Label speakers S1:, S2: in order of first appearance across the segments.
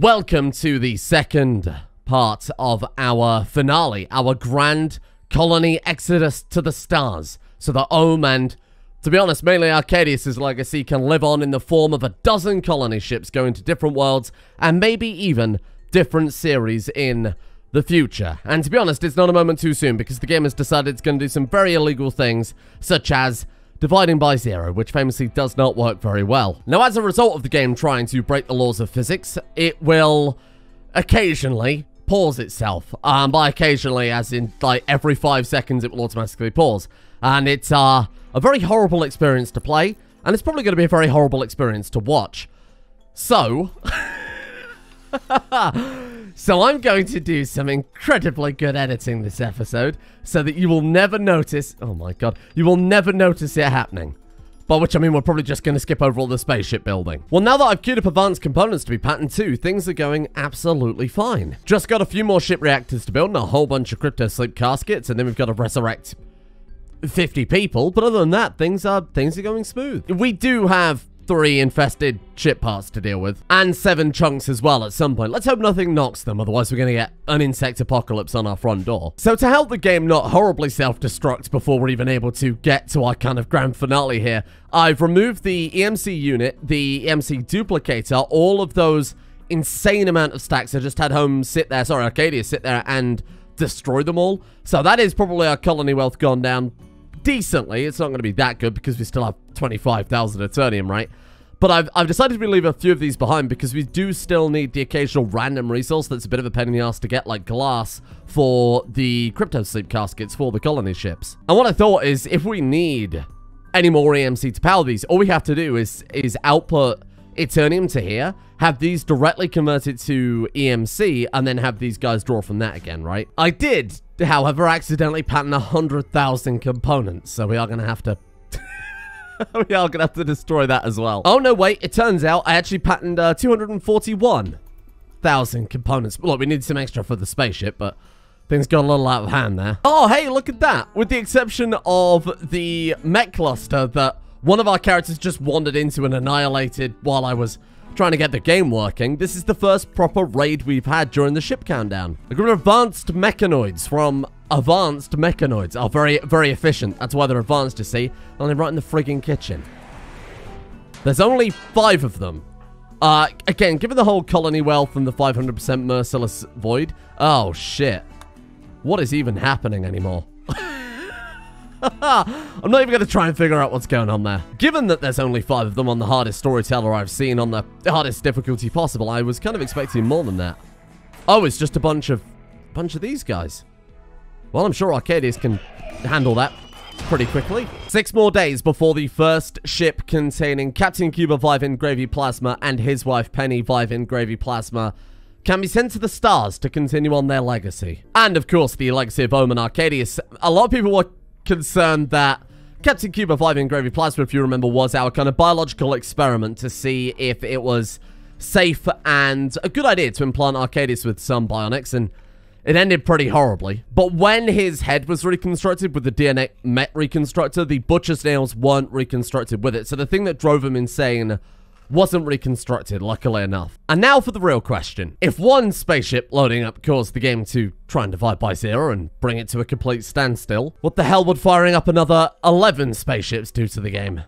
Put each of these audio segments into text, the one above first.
S1: Welcome to the second part of our finale, our grand colony exodus to the stars, so that Ohm and, to be honest, mainly Arcadius' legacy can live on in the form of a dozen colony ships going to different worlds, and maybe even different series in the future. And to be honest, it's not a moment too soon, because the game has decided it's going to do some very illegal things, such as dividing by zero, which famously does not work very well. Now, as a result of the game trying to break the laws of physics, it will occasionally pause itself. Um, by occasionally, as in, like, every five seconds, it will automatically pause. And it's uh, a very horrible experience to play, and it's probably going to be a very horrible experience to watch. So... So I'm going to do some incredibly good editing this episode so that you will never notice, oh my god, you will never notice it happening. By which I mean we're probably just going to skip over all the spaceship building. Well, now that I've queued up advanced components to be patterned too, things are going absolutely fine. Just got a few more ship reactors to build and a whole bunch of crypto sleep caskets, and then we've got to resurrect 50 people. But other than that, things are things are going smooth. We do have three infested ship parts to deal with, and seven chunks as well at some point. Let's hope nothing knocks them, otherwise we're going to get an insect apocalypse on our front door. So to help the game not horribly self-destruct before we're even able to get to our kind of grand finale here, I've removed the EMC unit, the EMC duplicator, all of those insane amount of stacks. I just had Ohm sit there, sorry, Arcadia sit there and destroy them all. So that is probably our colony wealth gone down decently. It's not going to be that good because we still have 25,000 Eternium, right? But I've, I've decided to leave a few of these behind because we do still need the occasional random resource that's a bit of a pain in the ass to get, like glass for the crypto sleep caskets for the colony ships. And what I thought is if we need any more EMC to power these, all we have to do is, is output Eternium to here, have these directly converted to EMC, and then have these guys draw from that again, right? I did, however, accidentally pattern 100,000 components, so we are going to have to we are to have to destroy that as well. Oh, no, wait. It turns out I actually patterned uh, 241,000 components. Look, we need some extra for the spaceship, but things got a little out of hand there. Oh, hey, look at that. With the exception of the mech cluster that one of our characters just wandered into and annihilated while I was trying to get the game working, this is the first proper raid we've had during the ship countdown. A group of advanced mechanoids from advanced mechanoids are very, very efficient. That's why they're advanced, you see. Only right in the frigging kitchen. There's only five of them. Uh, again, given the whole colony wealth and the 500% merciless void, oh shit. What is even happening anymore? I'm not even going to try and figure out what's going on there. Given that there's only five of them on the hardest storyteller I've seen on the hardest difficulty possible, I was kind of expecting more than that. Oh, it's just a bunch of bunch of these guys. Well, I'm sure Arcadius can handle that pretty quickly. Six more days before the first ship containing Captain Cuba Vivin Gravy Plasma and his wife Penny Vivin Gravy Plasma can be sent to the stars to continue on their legacy. And of course, the legacy of Ohm and Arcadius. A lot of people were concerned that Captain Cuba Vivin Gravy Plasma, if you remember, was our kind of biological experiment to see if it was safe and a good idea to implant Arcadius with some bionics, and it ended pretty horribly. But when his head was reconstructed with the DNA Met reconstructor, the butcher's nails weren't reconstructed with it. So the thing that drove him insane wasn't reconstructed, luckily enough. And now for the real question. If one spaceship loading up caused the game to try and divide by zero and bring it to a complete standstill, what the hell would firing up another 11 spaceships do to the game?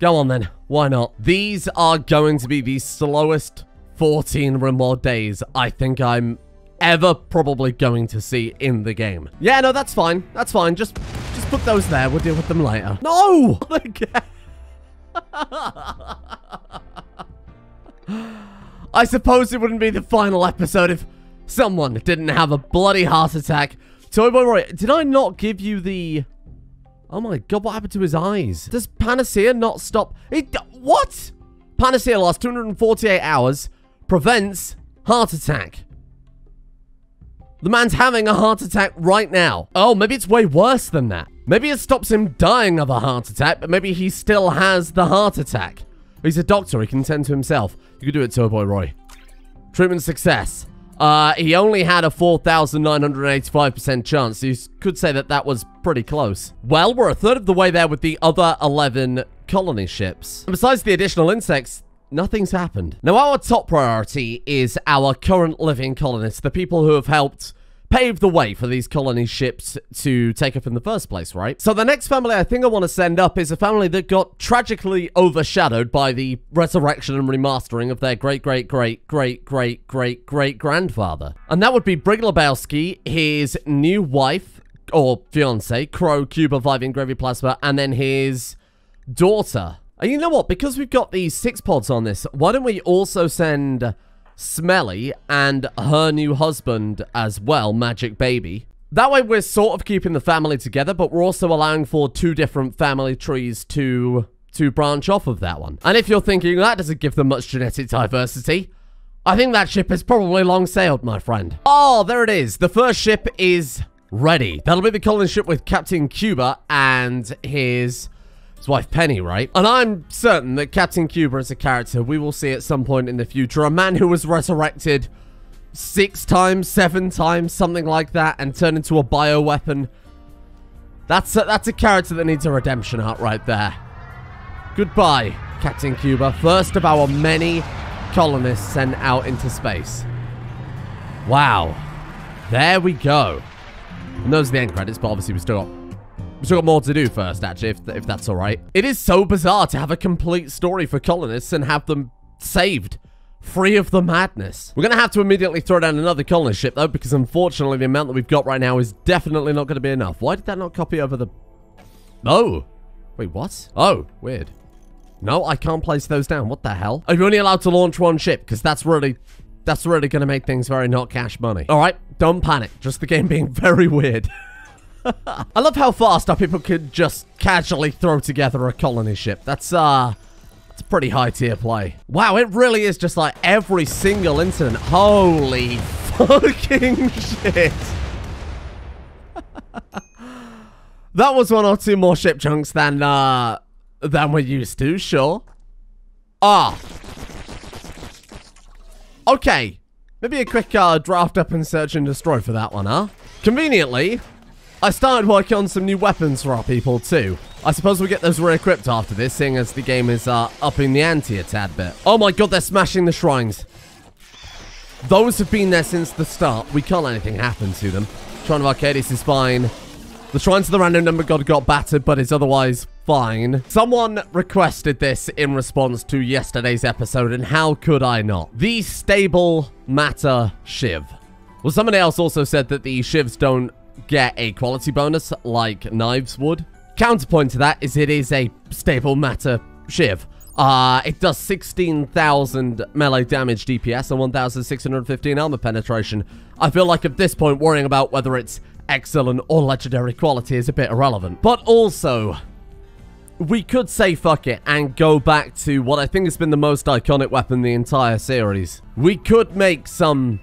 S1: Go on then, why not? These are going to be the slowest 14 or more days I think I'm ever probably going to see in the game. Yeah, no, that's fine. That's fine. Just just put those there. We'll deal with them later. No! I suppose it wouldn't be the final episode if someone didn't have a bloody heart attack. Toy Boy Roy, did I not give you the... Oh my god, what happened to his eyes? Does Panacea not stop... It, what? Panacea lasts 248 hours, prevents heart attack. The man's having a heart attack right now. Oh, maybe it's way worse than that. Maybe it stops him dying of a heart attack, but maybe he still has the heart attack. He's a doctor, he can tend to himself. You can do it, Turbo Roy. Treatment success. Uh, he only had a 4,985% chance. You could say that that was pretty close. Well, we're a third of the way there with the other 11 colony ships. And besides the additional insects, nothing's happened. Now, our top priority is our current living colonists, the people who have helped pave the way for these colony ships to take up in the first place, right? So the next family I think I want to send up is a family that got tragically overshadowed by the resurrection and remastering of their great, great, great, great, great, great, great grandfather. And that would be Brig Lebowski, his new wife, or fiance, Crow, Cuba, Viving, Gravy Plasma, and then his daughter. And you know what? Because we've got these six pods on this, why don't we also send Smelly and her new husband as well, Magic Baby. That way we're sort of keeping the family together, but we're also allowing for two different family trees to, to branch off of that one. And if you're thinking that doesn't give them much genetic diversity, I think that ship has probably long sailed, my friend. Oh, there it is. The first ship is ready. That'll be the colony ship with Captain Cuba and his his wife Penny, right? And I'm certain that Captain Cuba is a character we will see at some point in the future. A man who was resurrected six times, seven times, something like that, and turned into a bioweapon. That's a, that's a character that needs a redemption arc right there. Goodbye, Captain Cuba. First of our many colonists sent out into space. Wow. There we go. And those are the end credits, but obviously we still got we still got more to do first, actually, if, if that's all right. It is so bizarre to have a complete story for colonists and have them saved. Free of the madness. We're going to have to immediately throw down another colonist ship, though, because unfortunately the amount that we've got right now is definitely not going to be enough. Why did that not copy over the... Oh. Wait, what? Oh, weird. No, I can't place those down. What the hell? Are you only allowed to launch one ship? Because that's really... That's really going to make things very not cash money. All right, don't panic. Just the game being very weird. I love how fast our people can just casually throw together a colony ship. That's, uh... It's pretty high tier play. Wow, it really is just like every single incident. Holy fucking shit. that was one or two more ship chunks than, uh, than we're used to, sure. Ah. Okay. Maybe a quick, uh, draft up and search and destroy for that one, huh? Conveniently, I started working on some new weapons for our people too. I suppose we'll get those re-equipped after this, seeing as the game is uh, upping the ante a tad bit. Oh my god, they're smashing the shrines. Those have been there since the start. We can't let anything happen to them. Shrine of Arcadius is fine. The Shrines of the Random Number God got battered, but is otherwise fine. Someone requested this in response to yesterday's episode, and how could I not? The Stable Matter Shiv. Well, somebody else also said that the Shivs don't get a quality bonus like knives would. Counterpoint to that is it is a stable matter shiv. Uh, it does 16,000 melee damage DPS and 1,615 armor penetration. I feel like at this point worrying about whether it's excellent or legendary quality is a bit irrelevant. But also, we could say fuck it and go back to what I think has been the most iconic weapon the entire series. We could make some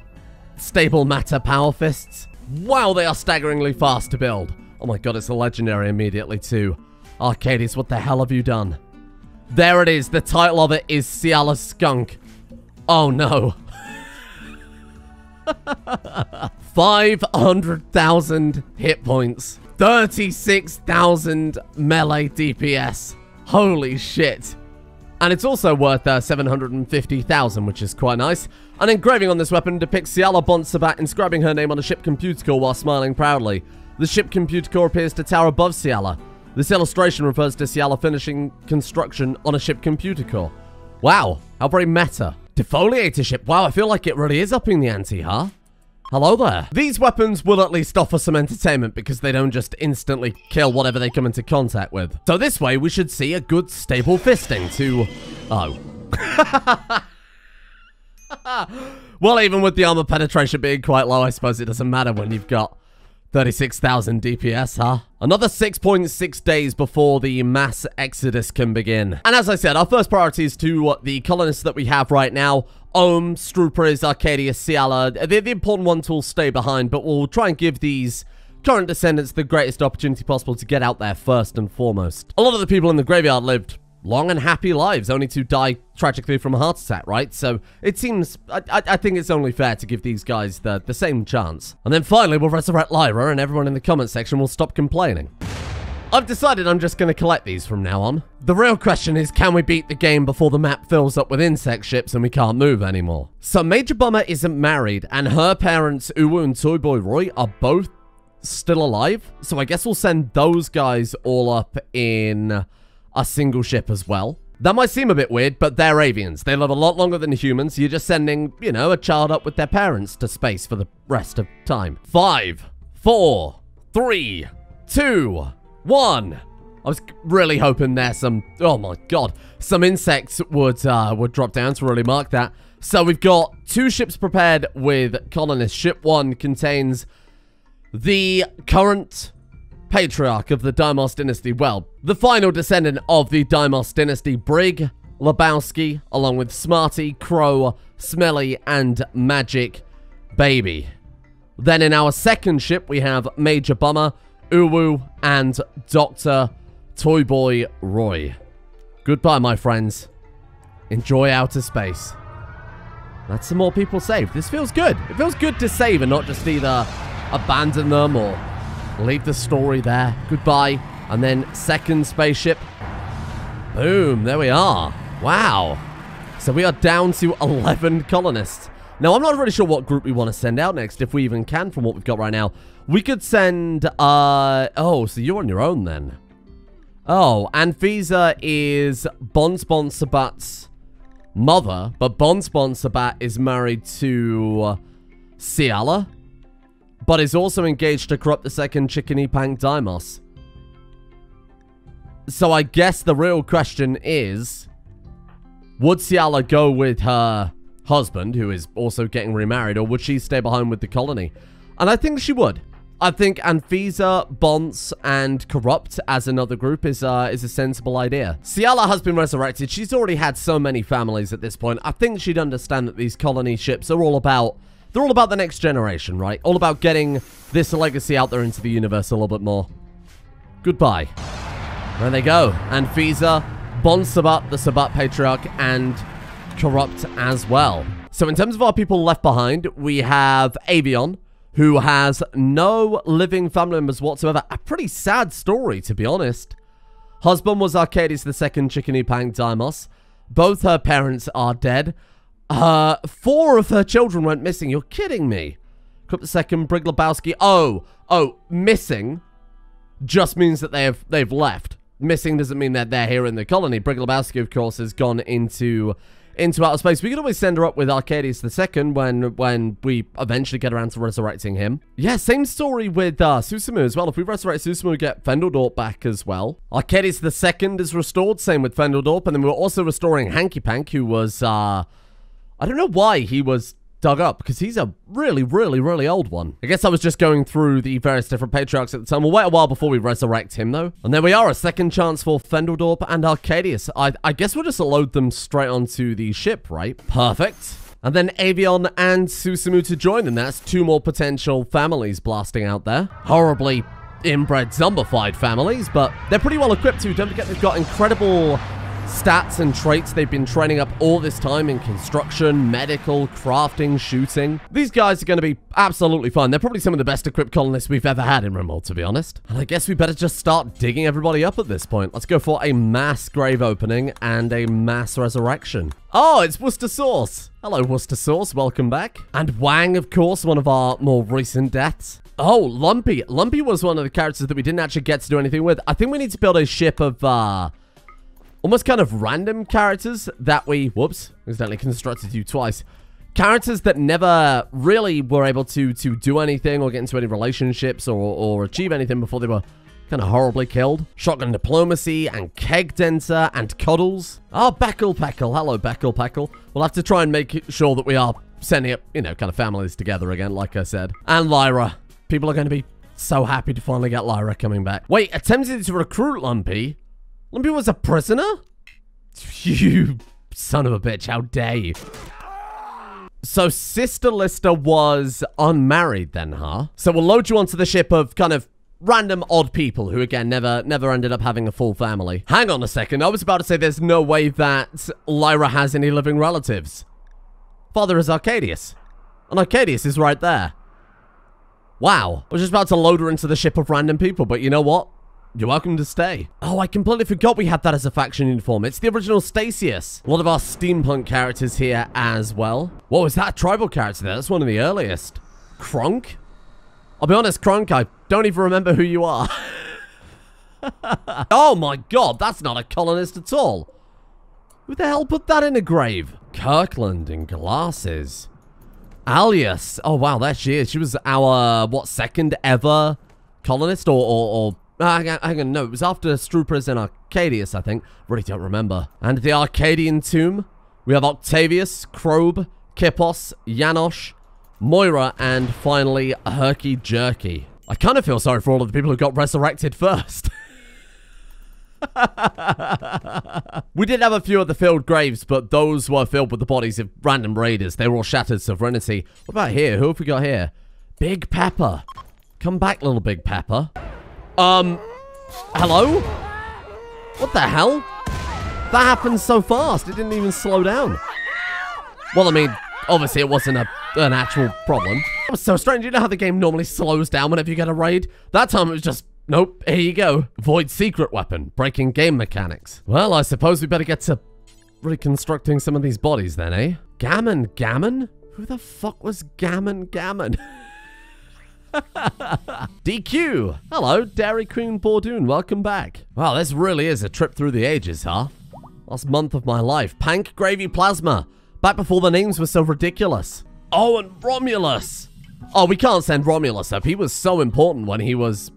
S1: stable matter power fists. Wow, they are staggeringly fast to build. Oh my god, it's a legendary immediately too. Arcadius, what the hell have you done? There it is. The title of it is Ciala Skunk. Oh no. 500,000 hit points. 36,000 melee DPS. Holy shit. And it's also worth uh, 750,000, which is quite nice. An engraving on this weapon depicts Ciala Bonsabat inscribing her name on a ship computer core while smiling proudly. The ship computer core appears to tower above Ciala. This illustration refers to Ciala finishing construction on a ship computer core. Wow, how very meta. Defoliator ship, wow, I feel like it really is upping the ante, huh? Hello there. These weapons will at least offer some entertainment because they don't just instantly kill whatever they come into contact with. So this way, we should see a good stable fisting to... Oh. well, even with the armor penetration being quite low, I suppose it doesn't matter when you've got 36,000 DPS, huh? Another 6.6 days before the mass exodus can begin. And as I said, our first priority is to the colonists that we have right now. Ohm, Strupers, Arcadius, Ciala. The important ones will stay behind, but we'll try and give these current descendants the greatest opportunity possible to get out there first and foremost. A lot of the people in the graveyard lived long and happy lives, only to die tragically from a heart attack, right? So it seems, I, I, think it's only fair to give these guys the, the same chance. And then finally, we'll resurrect Lyra, and everyone in the comment section will stop complaining. I've decided I'm just going to collect these from now on. The real question is, can we beat the game before the map fills up with insect ships and we can't move anymore? So Major Bomber isn't married, and her parents, Uwu and Toy Boy Roy, are both still alive. So I guess we'll send those guys all up in a single ship as well. That might seem a bit weird, but they're avians. They live a lot longer than humans. You're just sending, you know, a child up with their parents to space for the rest of time. Five, four, three, two, one. I was really hoping there some, oh my god, some insects would, uh, would drop down to really mark that. So we've got two ships prepared with colonists. Ship one contains the current patriarch of the Deimos dynasty, well, the final descendant of the Deimos dynasty, Brig Lebowski, along with Smarty, Crow, Smelly, and Magic Baby. Then in our second ship, we have Major Bummer, Uwu, and Dr. Toyboy Roy. Goodbye, my friends. Enjoy outer space. That's some more people saved. This feels good. It feels good to save and not just either abandon them or leave the story there. Goodbye. And then second spaceship. Boom. There we are. Wow. So we are down to 11 colonists. Now, I'm not really sure what group we want to send out next, if we even can from what we've got right now. We could send, uh... Oh, so you're on your own then. Oh, Anfisa is Bonspon Sabat's mother, but Bonspon Sabat is married to Ciala, but is also engaged to corrupt the second Chickeny Pank Deimos. So I guess the real question is, would Ciala go with her husband, who is also getting remarried, or would she stay behind with the colony? And I think she would. I think Anfisa, Bonds, and Corrupt as another group is uh, is a sensible idea. Ciala has been resurrected. She's already had so many families at this point. I think she'd understand that these colony ships are all about... They're all about the next generation, right? All about getting this legacy out there into the universe a little bit more. Goodbye. There they go. Anfisa, Bon Sabat, the Sabat Patriarch, and Corrupt as well. So in terms of our people left behind, we have Avion, who has no living family members whatsoever. A pretty sad story, to be honest. Husband was Arcadius II Chickeny Pank Deimos. Both her parents are dead. Uh, four of her children went missing. You're kidding me. Clip the second, Brig Lebowski. Oh, oh, missing just means that they've they've left. Missing doesn't mean that they're here in the colony. Brig Lebowski, of course, has gone into into outer space. We could always send her up with Arcadius II when when we eventually get around to resurrecting him. Yeah, same story with uh, Susumu as well. If we resurrect Susumu, we get Fendeldorp back as well. Arcadius II is restored, same with Fendeldorp. And then we're also restoring Hanky Pank, who was, uh, I don't know why he was dug up because he's a really, really, really old one. I guess I was just going through the various different patriarchs at the time. We'll wait a while before we resurrect him, though. And there we are, a second chance for Fendeldorp and Arcadius. I, I guess we'll just load them straight onto the ship, right? Perfect. And then Avion and Susumu to join, and that's two more potential families blasting out there. Horribly inbred zombified families, but they're pretty well equipped too. Don't forget they've got incredible stats and traits they've been training up all this time in construction, medical, crafting, shooting. These guys are going to be absolutely fine. They're probably some of the best equipped colonists we've ever had in Rimworld, to be honest. And I guess we better just start digging everybody up at this point. Let's go for a mass grave opening and a mass resurrection. Oh, it's Worcester Sauce. Hello, Worcester Sauce. Welcome back. And Wang, of course, one of our more recent deaths. Oh, Lumpy. Lumpy was one of the characters that we didn't actually get to do anything with. I think we need to build a ship of, uh, almost kind of random characters that we, whoops, accidentally constructed you twice. Characters that never really were able to to do anything or get into any relationships or, or achieve anything before they were kind of horribly killed. Shotgun Diplomacy and Keg Denter and Cuddles. Oh, Beckle Peckle. Hello, Beckle Peckle. We'll have to try and make sure that we are sending up, you know, kind of families together again, like I said. And Lyra. People are going to be so happy to finally get Lyra coming back. Wait, attempted to recruit Lumpy? Lumpy was a prisoner? You son of a bitch, how dare you. So Sister Lister was unmarried then, huh? So we'll load you onto the ship of kind of random odd people who again never never ended up having a full family. Hang on a second, I was about to say there's no way that Lyra has any living relatives. Father is Arcadius. And Arcadius is right there. Wow. I was just about to load her into the ship of random people, but you know what? You're welcome to stay. Oh, I completely forgot we had that as a faction uniform. It's the original Stasius. A lot of our steampunk characters here as well. What was that tribal character there? That's one of the earliest. Kronk? I'll be honest, Kronk, I don't even remember who you are. oh my god, that's not a colonist at all. Who the hell put that in a grave? Kirkland in glasses. Alias. Oh, wow, there she is. She was our, what, second ever colonist? Or, or, or uh, hang, on, no, it was after Strupers and Arcadius, I think. Really don't remember. And the Arcadian tomb. We have Octavius, Krobe, Kippos, Janosch, Moira, and finally, Herky Jerky. I kind of feel sorry for all of the people who got resurrected first. we did have a few of the filled graves, but those were filled with the bodies of random raiders. They were all shattered sovereignty. What about here? Who have we got here? Big Pepper. Come back, little Big Pepper. Um, hello? What the hell? That happened so fast. It didn't even slow down. Well, I mean, obviously it wasn't a, an actual problem. It was so strange. You know how the game normally slows down whenever you get a raid? That time it was just Nope, here you go. Void secret weapon, breaking game mechanics. Well, I suppose we better get to reconstructing some of these bodies then, eh? Gammon Gammon? Who the fuck was Gammon Gammon? DQ! Hello, Dairy Queen Bordoon, welcome back. Wow, this really is a trip through the ages, huh? Last month of my life. Pank Gravy Plasma. Back before the names were so ridiculous. Oh, and Romulus! Oh, we can't send Romulus up. He was so important when he was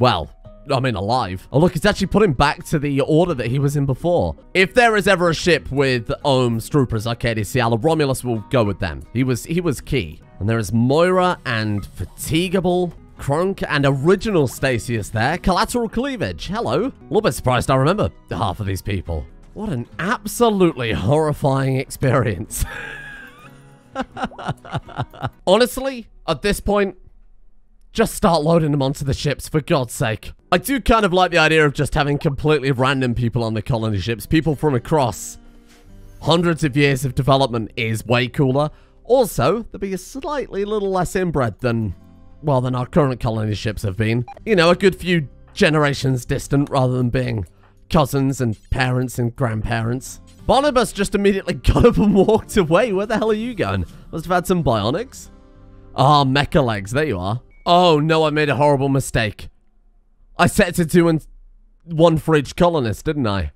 S1: well, I mean, alive. Oh, look, it's actually put him back to the order that he was in before. If there is ever a ship with um, Ohm, Strupers, Arcadius, Ciala, Romulus will go with them. He was he was key. And there is Moira and Fatigable, Kronk, and original Stasius there. Collateral Cleavage. Hello. A little bit surprised I remember half of these people. What an absolutely horrifying experience. Honestly, at this point, just start loading them onto the ships, for God's sake. I do kind of like the idea of just having completely random people on the colony ships. People from across hundreds of years of development is way cooler. Also, they'll be a slightly little less inbred than, well, than our current colony ships have been. You know, a good few generations distant rather than being cousins and parents and grandparents. Barnabas just immediately got up and walked away. Where the hell are you going? Must have had some bionics. Ah, oh, mecha legs. There you are. Oh, no, I made a horrible mistake. I set it to one, one for each colonist, didn't I?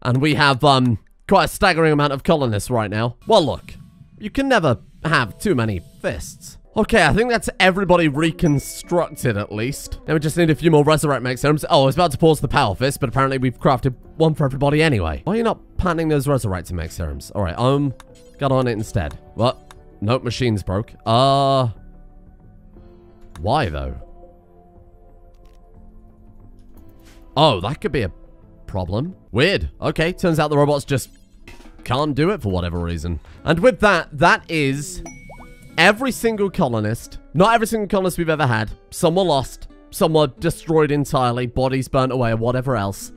S1: And we have, um, quite a staggering amount of colonists right now. Well, look, you can never have too many fists. Okay, I think that's everybody reconstructed, at least. Now we just need a few more Resurrect Mech serums. Oh, I was about to pause the Power Fist, but apparently we've crafted one for everybody anyway. Why are you not panning those Resurrect Mech serums? Alright, um, got on it instead. What? Nope, machine's broke. Uh... Why, though? Oh, that could be a problem. Weird. Okay, turns out the robots just can't do it for whatever reason. And with that, that is every single colonist. Not every single colonist we've ever had. Some were lost. Some were destroyed entirely. Bodies burnt away or whatever else.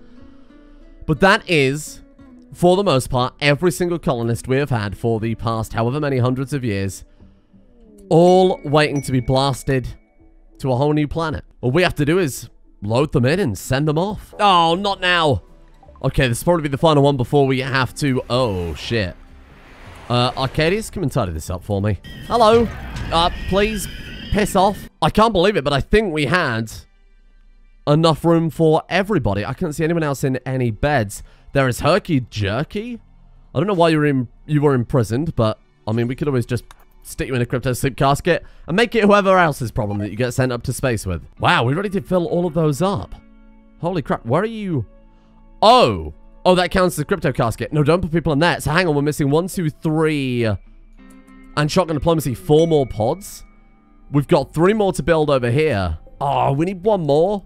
S1: But that is, for the most part, every single colonist we have had for the past however many hundreds of years. All waiting to be blasted to a whole new planet. All we have to do is load them in and send them off. Oh, not now. Okay, this will probably be the final one before we have to... Oh, shit. Uh, Arcadius, come and tidy this up for me. Hello. Uh, please, piss off. I can't believe it, but I think we had enough room for everybody. I can't see anyone else in any beds. There is Herky Jerky. I don't know why you were in you were imprisoned, but I mean we could always just stick you in a crypto sleep casket, and make it whoever else's problem that you get sent up to space with. Wow, we ready to fill all of those up. Holy crap, where are you? Oh! Oh, that counts as a crypto casket. No, don't put people in that. So hang on, we're missing one, two, three, and shotgun diplomacy, four more pods. We've got three more to build over here. Oh, we need one more.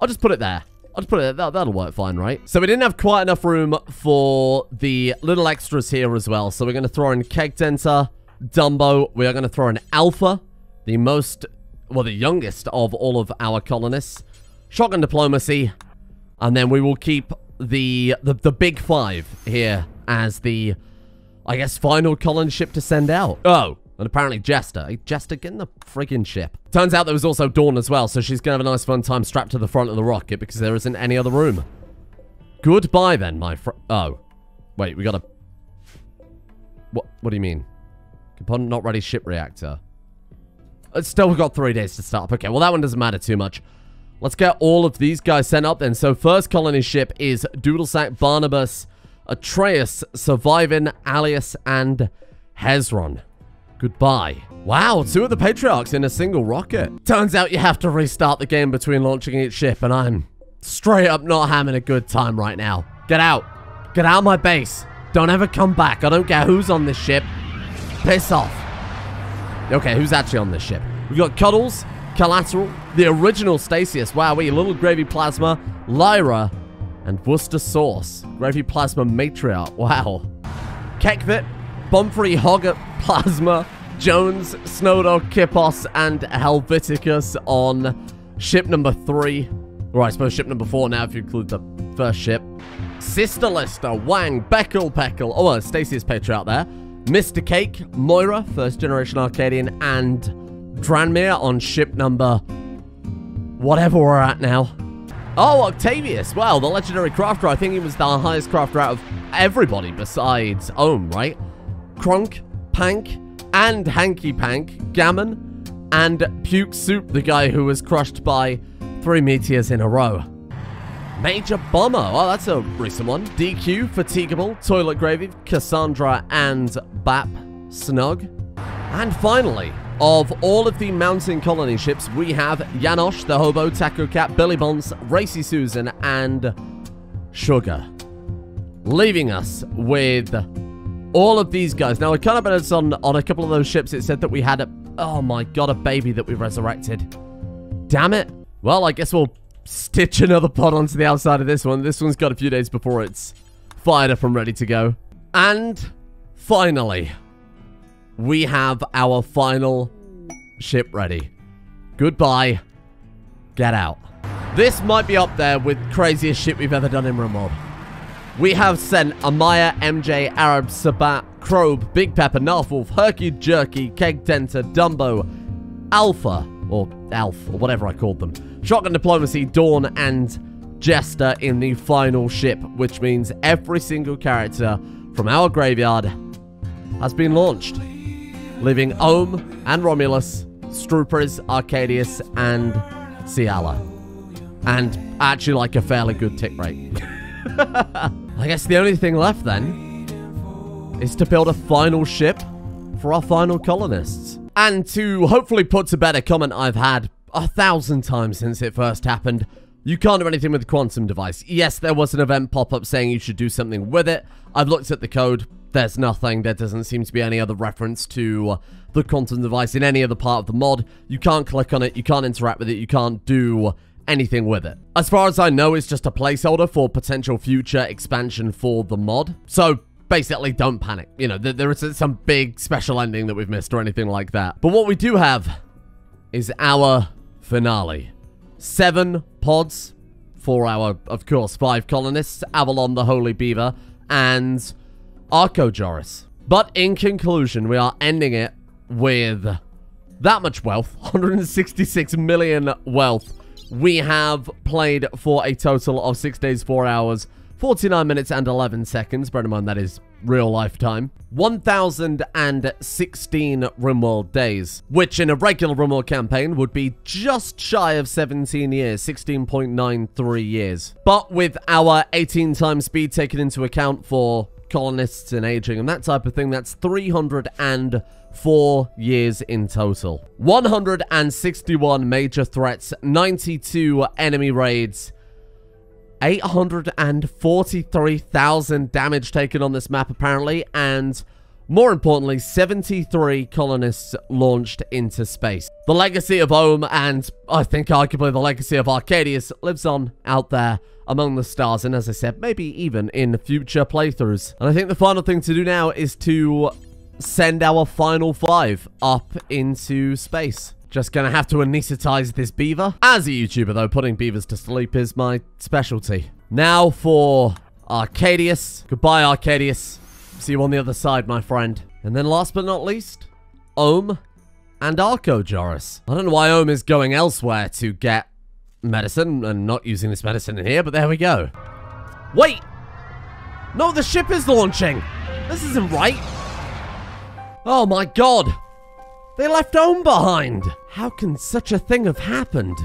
S1: I'll just put it there. I'll just put it there. That, will work fine, right? So we didn't have quite enough room for the little extras here as well. So we're going to throw in Keg Denter, Dumbo. We are going to throw an Alpha, the most, well, the youngest of all of our colonists. Shotgun Diplomacy. And then we will keep the, the, the big five here as the, I guess, final colony ship to send out. Oh, And apparently Jester. Hey, Jester, get in the friggin' ship. Turns out there was also Dawn as well, so she's gonna have a nice fun time strapped to the front of the rocket because there isn't any other room. Goodbye then, my fr- Oh. Wait, we gotta... What, what do you mean? Component not ready ship reactor. It's still got three days to start up. Okay, well that one doesn't matter too much. Let's get all of these guys sent up then. So first colony ship is Doodlesack, Barnabas, Atreus, Surviving, Alias, and Hezron. Goodbye. Wow, two of the Patriarchs in a single rocket. Turns out you have to restart the game between launching each ship, and I'm straight up not having a good time right now. Get out. Get out of my base. Don't ever come back. I don't care who's on this ship. Piss off. Okay, who's actually on this ship? We've got Cuddles, Collateral, the original Stasius, wowee, Little Gravy Plasma, Lyra, and Worcester Sauce. Gravy Plasma Matriarch, wow. Kekvit, Bumfrey Hogget Plasma, Jones, Snowdog, Kippos, and Helveticus on ship number three. Or I suppose ship number four now if you include the first ship. Sister Lister, Wang, Beckle Peckle. Oh, well, Stasius Patriarch there. Mr. Cake, Moira, first generation Arcadian, and Dranmere on ship number whatever we're at now. Oh, Octavius. Well, the legendary crafter. I think he was the highest crafter out of everybody besides Ohm, right? Kronk, Pank, and Hanky Pank, Gammon, and Puke Soup, the guy who was crushed by three meteors in a row. Major Bomber. Oh, that's a recent one. DQ, Fatigable, Toilet Gravy, Cassandra, and Bap Snug. And finally, of all of the mountain colony ships, we have Yanosh, the Hobo, Taco Cat, Billy Bonds, Racy Susan, and Sugar. Leaving us with all of these guys. Now, I kind of noticed on, on a couple of those ships, it said that we had a... Oh my god, a baby that we resurrected. Damn it. Well, I guess we'll stitch another pod onto the outside of this one. This one's got a few days before it's fired up and ready to go. And finally, we have our final ship ready. Goodbye. Get out. This might be up there with craziest shit we've ever done in RimWorld. We have sent Amaya, MJ, Arab, Sabat, Krobe, Big Pepper, Narfwolf, Herky Jerky, Keg Denter, Dumbo, Alpha, or Alf, or whatever I called them. Shotgun Diplomacy, Dawn, and Jester in the final ship, which means every single character from our graveyard has been launched, leaving Ohm and Romulus, Strupers, Arcadius, and Ciala. And actually like a fairly good tick rate. I guess the only thing left then is to build a final ship for our final colonists. And to hopefully put to bed a comment I've had a thousand times since it first happened. You can't do anything with the quantum device. Yes, there was an event pop up saying you should do something with it. I've looked at the code. There's nothing. There doesn't seem to be any other reference to the quantum device in any other part of the mod. You can't click on it. You can't interact with it. You can't do anything with it. As far as I know, it's just a placeholder for potential future expansion for the mod. So basically don't panic. You know, there isn't some big special ending that we've missed or anything like that. But what we do have is our finale. Seven pods for our, of course, five colonists, Avalon the Holy Beaver, and Archojoris. But in conclusion, we are ending it with that much wealth, 166 million wealth. We have played for a total of 6 days, 4 hours, 49 minutes and 11 seconds. Bear in mind that is real lifetime. 1,016 RimWorld days, which in a regular RimWorld campaign would be just shy of 17 years, 16.93 years. But with our 18 times speed taken into account for colonists and aging and that type of thing, that's 304 years in total. 161 major threats, 92 enemy raids, 843,000 damage taken on this map, apparently, and more importantly, 73 colonists launched into space. The legacy of Ohm and I think arguably the legacy of Arcadius lives on out there among the stars, and as I said, maybe even in future playthroughs. And I think the final thing to do now is to send our final five up into space. Just gonna have to anesthetize this beaver. As a YouTuber, though, putting beavers to sleep is my specialty. Now for Arcadius. Goodbye, Arcadius. See you on the other side, my friend. And then last but not least, Ohm and Arco Joris. I don't know why Ohm is going elsewhere to get medicine and not using this medicine in here, but there we go. Wait! No, the ship is launching! This isn't right! Oh my god! They left Ohm behind! How can such a thing have happened?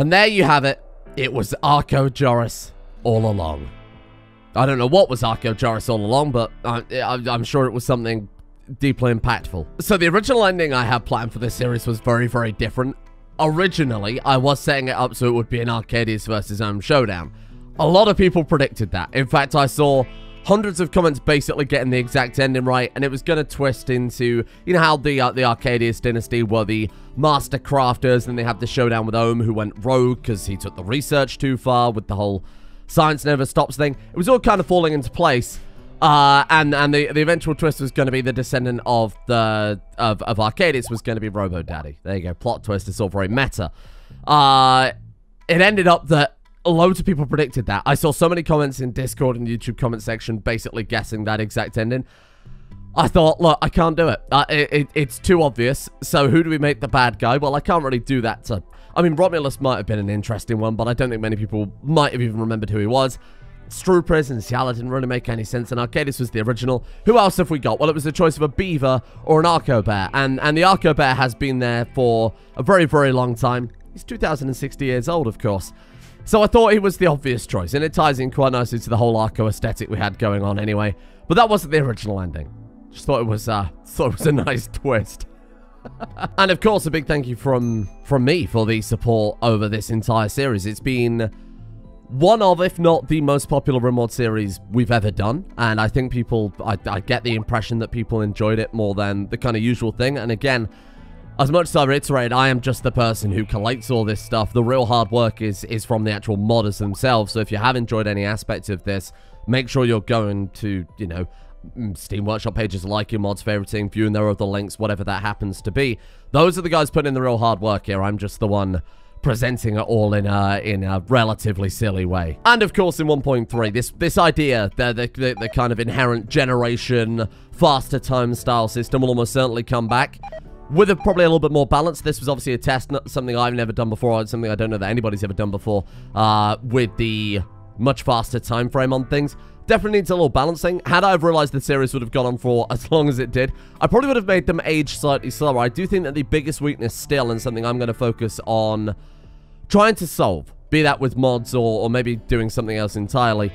S1: And there you have it. It was Arco Joris all along. I don't know what was Arco Joris all along, but I, am sure it was something deeply impactful. So the original ending I had planned for this series was very, very different. Originally, I was setting it up so it would be an Arcadius versus Ohm showdown. A lot of people predicted that. In fact, I saw hundreds of comments basically getting the exact ending right, and it was going to twist into, you know how the uh, the Arcadius dynasty were the master crafters, and they had the showdown with Ohm, who went rogue because he took the research too far with the whole science never stops thing. It was all kind of falling into place. Uh, and and the the eventual twist was going to be the descendant of the of, of Arcadius was going to be Robo Daddy. There you go, plot twist. It's all very meta. Uh, it ended up that loads of people predicted that. I saw so many comments in Discord and YouTube comment section basically guessing that exact ending. I thought, look, I can't do it. Uh, it, it. It's too obvious. So who do we make the bad guy? Well, I can't really do that to... I mean, Romulus might have been an interesting one, but I don't think many people might have even remembered who he was. Strupers and Ciala didn't really make any sense, and Arcadius was the original. Who else have we got? Well, it was a choice of a beaver or an Arco Bear, and, and the Arco Bear has been there for a very, very long time. He's 2,060 years old, of course. So I thought it was the obvious choice, and it ties in quite nicely to the whole Arco aesthetic we had going on anyway. But that wasn't the original ending. Just thought it was, uh, thought it was a nice twist. and of course, a big thank you from from me for the support over this entire series. It's been one of, if not the most popular RimWorld series we've ever done. And I think people, I, I get the impression that people enjoyed it more than the kind of usual thing. And again, as much as I reiterate, I am just the person who collects all this stuff. The real hard work is is from the actual modders themselves. So if you have enjoyed any aspects of this, make sure you're going to, you know, mm, Steam Workshop pages, liking mods, favoriting, viewing their other links, whatever that happens to be. Those are the guys putting in the real hard work here. I'm just the one presenting it all in a in a relatively silly way. And of course, in 1.3, this this idea, the, the, the kind of inherent generation faster time style system will almost certainly come back with a, probably a little bit more balance. This was obviously a test, not something I've never done before, something I don't know that anybody's ever done before, uh, with the much faster time frame on things. Definitely needs a little balancing. Had I realized the series would have gone on for as long as it did, I probably would have made them age slightly slower. I do think that the biggest weakness still, and something I'm going to focus on trying to solve, be that with mods or, or maybe doing something else entirely,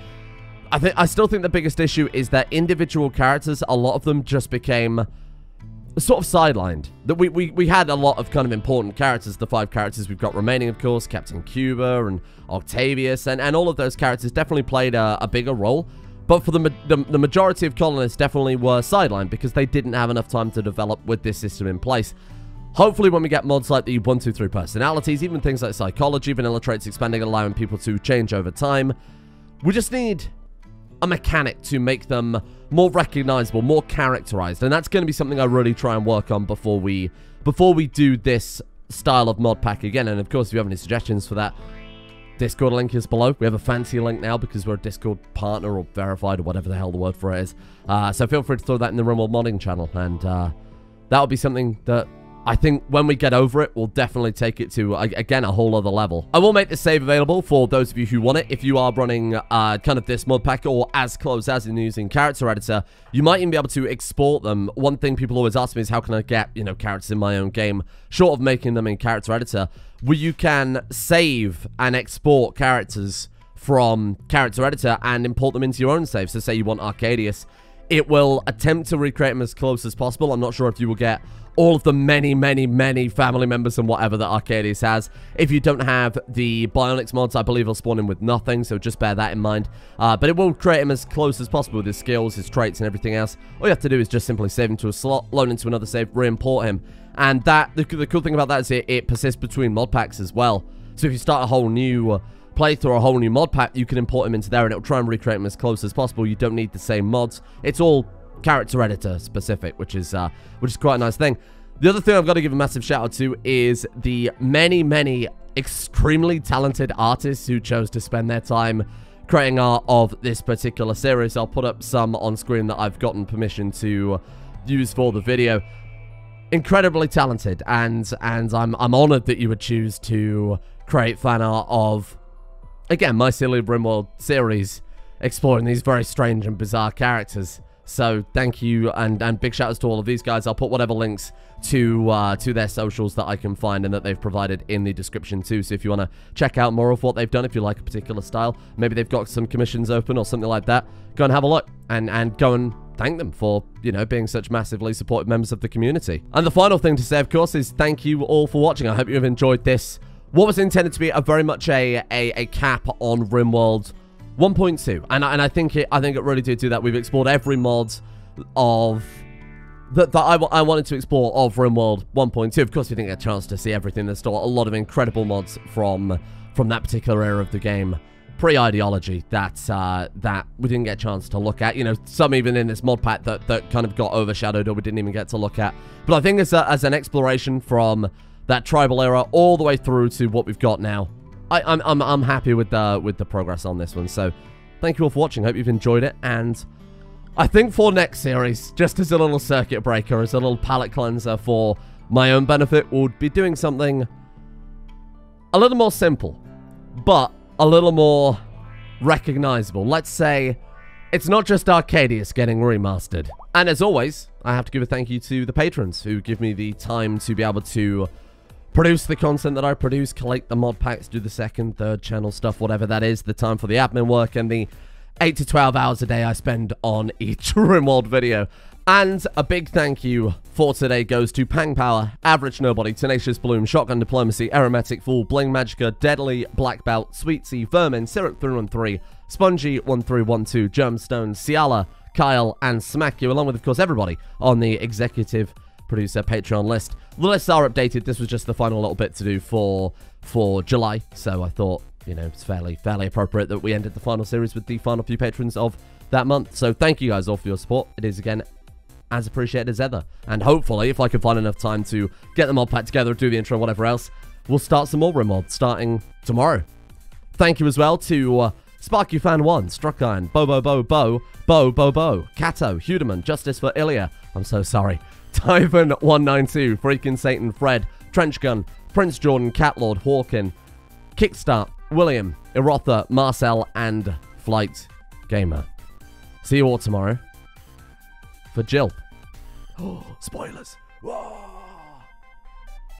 S1: I think I still think the biggest issue is that individual characters, a lot of them just became sort of sidelined. That we, we, we had a lot of kind of important characters, the five characters we've got remaining, of course, Captain Cuba and Octavius, and, and all of those characters definitely played a, a bigger role. But for the, the, the majority of colonists definitely were sidelined because they didn't have enough time to develop with this system in place. Hopefully when we get mods like the 1, 2, 3 personalities, even things like psychology, vanilla traits expanding, allowing people to change over time, we just need a mechanic to make them more recognizable, more characterized. And that's going to be something I really try and work on before we before we do this style of mod pack again. And of course, if you have any suggestions for that, Discord link is below. We have a fancy link now because we're a Discord partner or verified or whatever the hell the word for it is. Uh, so feel free to throw that in the RimWorld modding channel. And uh, that would be something that I think when we get over it, we'll definitely take it to, again, a whole other level. I will make the save available for those of you who want it. If you are running uh, kind of this mod pack or as close as in using character editor, you might even be able to export them. One thing people always ask me is how can I get, you know, characters in my own game, short of making them in character editor, where you can save and export characters from character editor and import them into your own save. So say you want Arcadius, it will attempt to recreate them as close as possible. I'm not sure if you will get all of the many, many, many family members and whatever that Arcadius has. If you don't have the Bionics mods, I believe he'll spawn in with nothing, so just bear that in mind. Uh, but it will create him as close as possible with his skills, his traits, and everything else. All you have to do is just simply save him to a slot, load into another save, re-import him. And that the, the, cool thing about that is it, it, persists between mod packs as well. So if you start a whole new... Uh, playthrough a whole new mod pack, you can import him into there and it'll try and recreate him as close as possible. You don't need the same mods. It's all character editor specific, which is uh, which is quite a nice thing. The other thing I've got to give a massive shout out to is the many, many extremely talented artists who chose to spend their time creating art of this particular series. I'll put up some on screen that I've gotten permission to use for the video. Incredibly talented, and and I'm I'm honored that you would choose to create fan art of again my silly Rimworld series, exploring these very strange and bizarre characters. So thank you and, and big shout outs to all of these guys. I'll put whatever links to uh, to their socials that I can find and that they've provided in the description too. So if you want to check out more of what they've done, if you like a particular style, maybe they've got some commissions open or something like that, go and have a look and, and go and thank them for, you know, being such massively supportive members of the community. And the final thing to say, of course, is thank you all for watching. I hope you have enjoyed this. What was intended to be a very much a, a, a cap on RimWorld 1.2, and I, and I think it I think it really did do that. We've explored every mod of that, that I, I wanted to explore of RimWorld 1.2. Of course, we didn't get a chance to see everything. There's still a lot of incredible mods from from that particular era of the game, pre-ideology that uh, that we didn't get a chance to look at. You know, some even in this mod pack that that kind of got overshadowed or we didn't even get to look at. But I think as a, as an exploration from that tribal era all the way through to what we've got now, I, am I'm, I'm, I'm happy with the, with the progress on this one. So thank you all for watching. Hope you've enjoyed it. And I think for next series, just as a little circuit breaker, as a little palate cleanser for my own benefit, we'll be doing something a little more simple, but a little more recognizable. Let's say it's not just Arcadius getting remastered. And as always, I have to give a thank you to the patrons who give me the time to be able to produce the content that I produce, collect the mod packs, do the second, third channel stuff, whatever that is, the time for the admin work, and the 8 to 12 hours a day I spend on each RimWorld video. And a big thank you for today goes to Pang Power, Average Nobody, Tenacious Bloom, Shotgun Diplomacy, Aromatic Fool, Bling Magica, Deadly, Black Belt, Sweet Sea, Vermin, Syrup 313, Spongy 1312, Germstone, Ciala, Kyle, and Smack you, along with, of course, everybody on the executive producer Patreon list. The lists are updated. This was just the final little bit to do for for July, so I thought you know it's fairly fairly appropriate that we ended the final series with the final few patrons of that month. So thank you guys all for your support. It is again as appreciated as ever, and hopefully if I can find enough time to get them all packed together, do the intro, whatever else, we'll start some more Rim mods starting tomorrow. Thank you as well to. Uh, Sparky Fan 1, Struck Iron, Bo Bo Bo Bo, Bo Bo Bo, Kato, Hudeman, Justice for Ilya. I'm so sorry. Typhon192, Freaking Satan Fred, Trench Gun, Prince Jordan, Catlord, Hawkin, Kickstart, William, Erotha, Marcel, and Flight Gamer. See you all tomorrow for Jill. Oh, spoilers. Whoa.